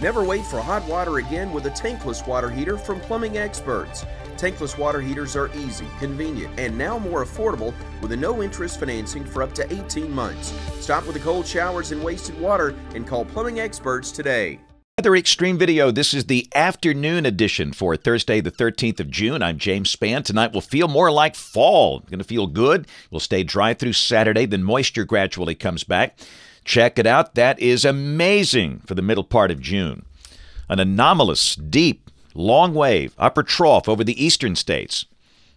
Never wait for hot water again with a tankless water heater from Plumbing Experts. Tankless water heaters are easy, convenient, and now more affordable with a no interest financing for up to 18 months. Stop with the cold showers and wasted water and call Plumbing Experts today. Weather Xtreme Video. This is the afternoon edition for Thursday, the 13th of June. I'm James Spann. Tonight will feel more like fall. Going to feel good. We'll stay dry through Saturday, then moisture gradually comes back. Check it out. That is amazing for the middle part of June. An anomalous, deep, long wave, upper trough over the eastern states.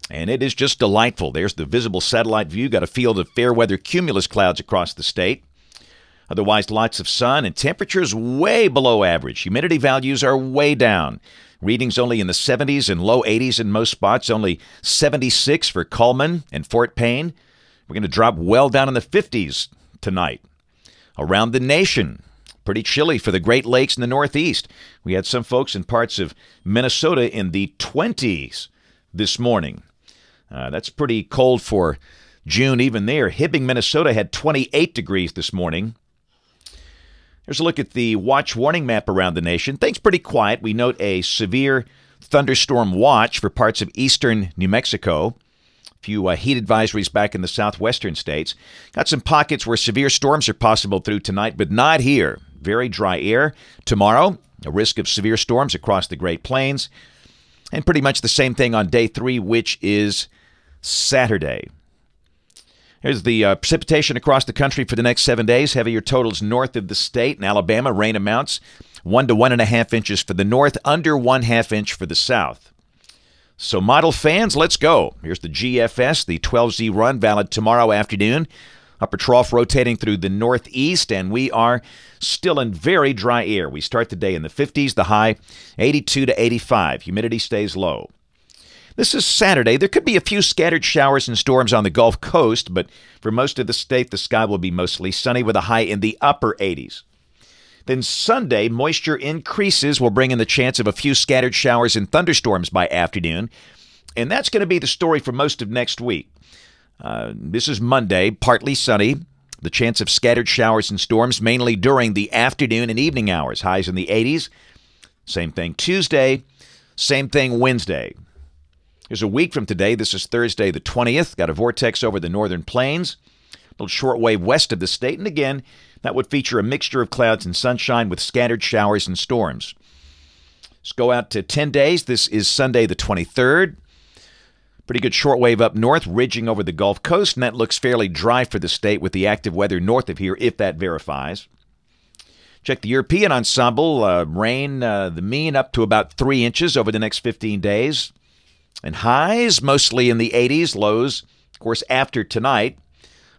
And it is just delightful. There's the visible satellite view. Got a field of fair weather cumulus clouds across the state. Otherwise, lots of sun and temperatures way below average. Humidity values are way down. Readings only in the 70s and low 80s in most spots, only 76 for Cullman and Fort Payne. We're going to drop well down in the 50s tonight. Around the nation, pretty chilly for the Great Lakes in the Northeast. We had some folks in parts of Minnesota in the 20s this morning. Uh, that's pretty cold for June, even there. Hibbing, Minnesota had 28 degrees this morning. Here's a look at the watch warning map around the nation. Things pretty quiet. We note a severe thunderstorm watch for parts of eastern New Mexico. Few uh, heat advisories back in the southwestern states. Got some pockets where severe storms are possible through tonight, but not here. Very dry air. Tomorrow, a risk of severe storms across the Great Plains. And pretty much the same thing on day three, which is Saturday. Here's the uh, precipitation across the country for the next seven days. Heavier totals north of the state. In Alabama, rain amounts one to one and a half inches for the north, under one half inch for the south. So, model fans, let's go. Here's the GFS, the 12Z run, valid tomorrow afternoon. Upper trough rotating through the northeast, and we are still in very dry air. We start the day in the 50s, the high 82 to 85. Humidity stays low. This is Saturday. There could be a few scattered showers and storms on the Gulf Coast, but for most of the state, the sky will be mostly sunny with a high in the upper 80s. Then Sunday, moisture increases We'll bring in the chance of a few scattered showers and thunderstorms by afternoon. And that's going to be the story for most of next week. Uh, this is Monday, partly sunny. The chance of scattered showers and storms mainly during the afternoon and evening hours, highs in the 80s. Same thing Tuesday, same thing Wednesday. Here's a week from today. This is Thursday, the 20th. Got a vortex over the northern plains, little shortwave west of the state, and again, that would feature a mixture of clouds and sunshine with scattered showers and storms. Let's go out to 10 days. This is Sunday, the 23rd. Pretty good shortwave up north, ridging over the Gulf Coast, and that looks fairly dry for the state with the active weather north of here, if that verifies. Check the European ensemble. Uh, rain, uh, the mean up to about three inches over the next 15 days. And highs mostly in the 80s, lows, of course, after tonight,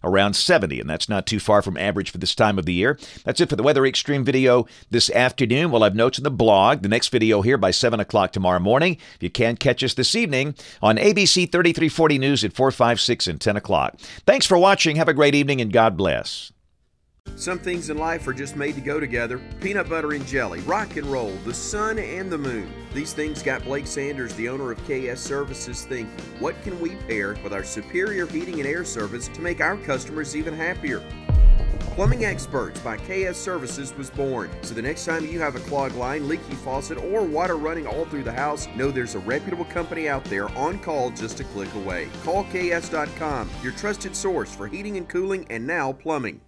around 70, and that's not too far from average for this time of the year. That's it for the Weather Xtreme video this afternoon. We'll have notes in the blog. The next video here by 7 o'clock tomorrow morning. If you can't catch us this evening on ABC 3340 News at 4, 5, 6, and 10 o'clock. Thanks for watching. Have a great evening, and God bless. Some things in life are just made to go together. Peanut butter and jelly, rock and roll, the sun and the moon. These things got Blake Sanders, the owner of KS Services, thinking, what can we pair with our superior heating and air service to make our customers even happier? Plumbing Experts by KS Services was born. So the next time you have a clogged line, leaky faucet, or water running all through the house, know there's a reputable company out there on call just a click away. Call KS.com, your trusted source for heating and cooling and now plumbing.